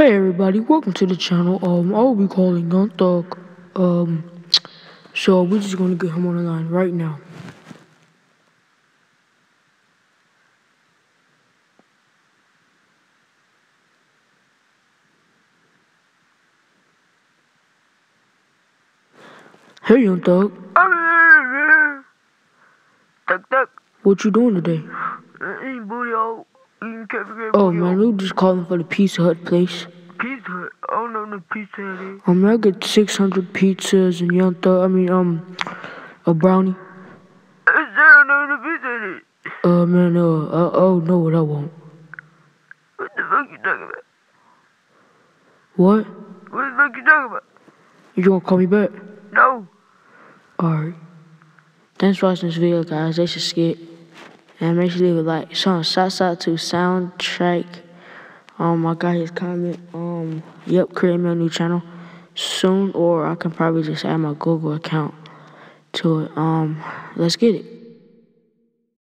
Hey everybody, welcome to the channel. Um, I will be calling Young Thug. Um, so we're just gonna get him on the line right now. Hey Young Thug. Thug thug. What you doing today? Eating booty hole. Oh man, we just calling for the Pizza Hut place. Pizza Hut. I don't know no Pizza Hut is. Um, I get 600 pizzas and Young Thug. I mean, um, a brownie. I don't know no Pizza Hut is. Uh, man, uh, uh oh no, what I want. What the fuck you talking about? What? What the fuck you talking about? You gonna call me back? No. Alright. Thanks for watching this video, guys. They should skip. And make sure you leave a like. So, shouts out to Soundtrack. Um, I got his comment. Um, yep, create me a new channel soon, or I can probably just add my Google account to it. Um, let's get it.